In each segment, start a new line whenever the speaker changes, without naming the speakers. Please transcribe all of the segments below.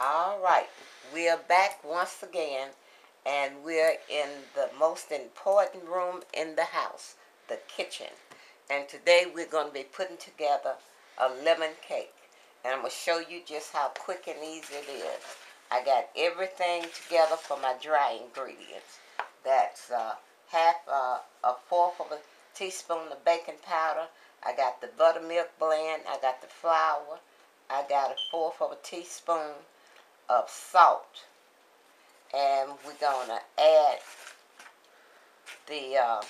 All right, we are back once again, and we're in the most important room in the house, the kitchen. And today we're going to be putting together a lemon cake. And I'm going to show you just how quick and easy it is. I got everything together for my dry ingredients. That's uh, half uh, a fourth of a teaspoon of baking powder. I got the buttermilk blend. I got the flour. I got a fourth of a teaspoon of salt. And we're going to add the uh,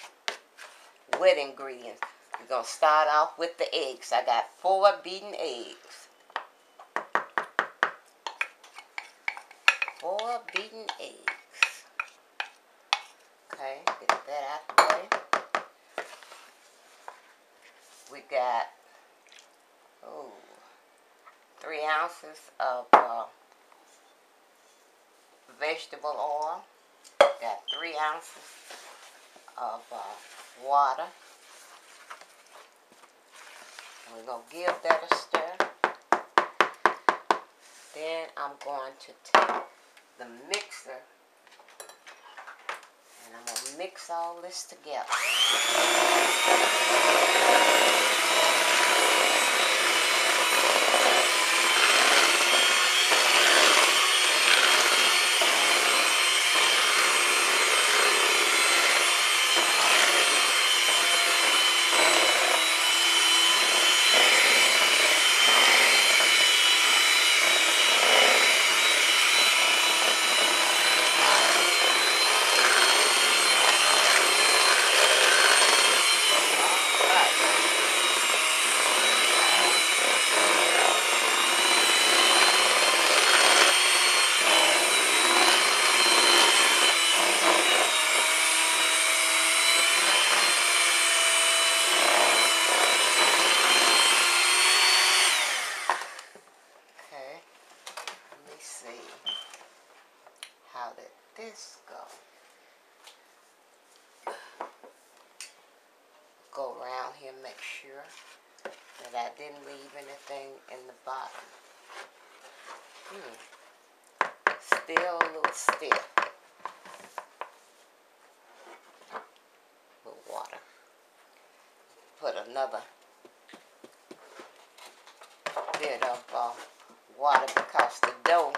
wet ingredients. We're going to start off with the eggs. I got four beaten eggs. Four beaten eggs. Okay, get that out the way. We got, oh, three ounces of uh, vegetable oil. Got three ounces of uh, water. We're going to give that a stir. Then I'm going to take the mixer and I'm going to mix all this together. This go? Go around here, make sure that I didn't leave anything in the bottom. Hmm. Still a little stiff. Water. Put another bit of uh, water because the dough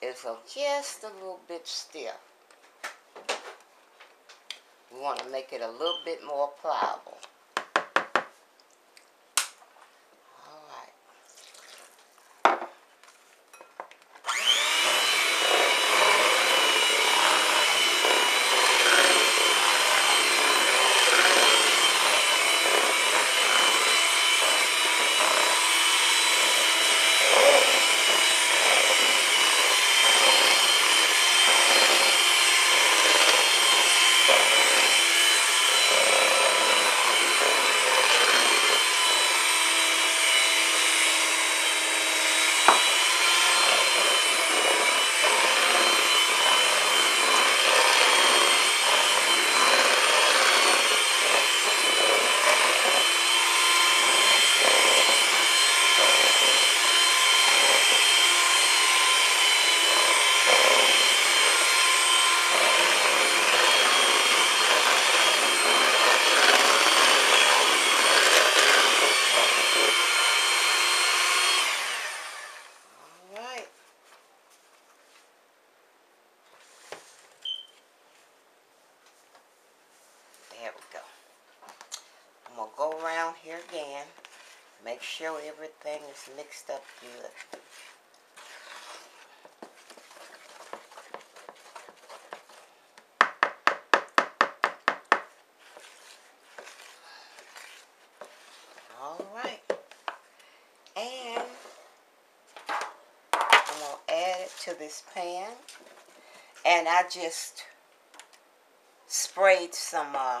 is uh, just a little bit stiff. We want to make it a little bit more pliable. Make sure everything is mixed up good. All right. And I'm going to add it to this pan. And I just sprayed some uh,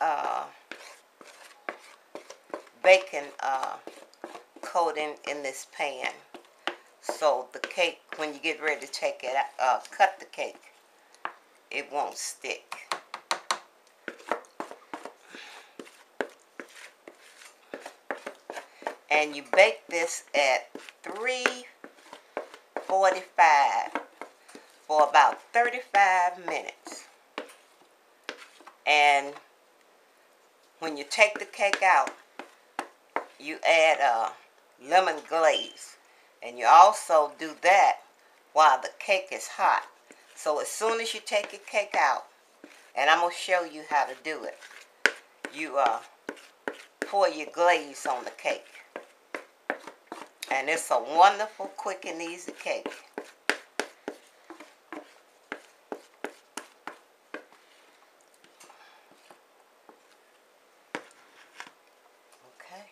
uh, bacon uh, coating in this pan. So the cake, when you get ready to take it, uh, cut the cake, it won't stick. and you bake this at 345 for about 35 minutes. And when you take the cake out, you add a lemon glaze. And you also do that while the cake is hot. So as soon as you take your cake out, and I'm going to show you how to do it, you uh, pour your glaze on the cake. And it's a wonderful, quick, and easy cake. Okay.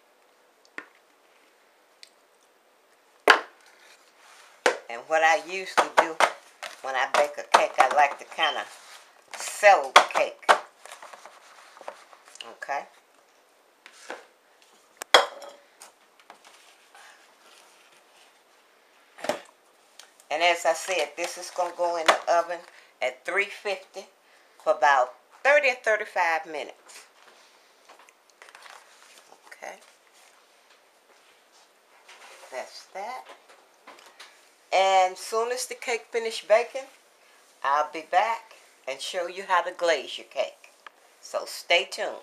And what I usually do when I bake a cake, I like to kind of settle the cake. Okay. And as I said, this is going to go in the oven at 350 for about 30 or 35 minutes. Okay. That's that. And as soon as the cake finish baking, I'll be back and show you how to glaze your cake. So stay tuned.